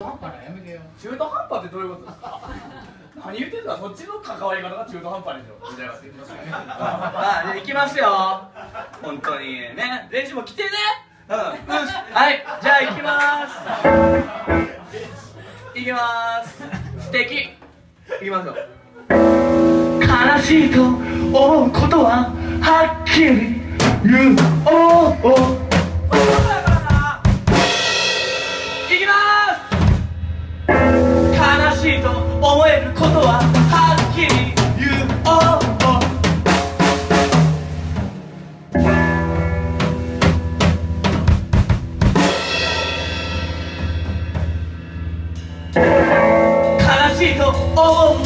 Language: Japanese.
半端なやめてよ。中途半端ってどういうことですか？何言ってんだそっちの関わり方が中途半端でしょ。みたいなあじゃあ行きますよ。本当にね。練習も来てね。うん。よしはいじゃあ行きます。行きます。素敵。行きますよ。悲しいと思うことははっきり言おうことははっきり言おう。悲しいと思う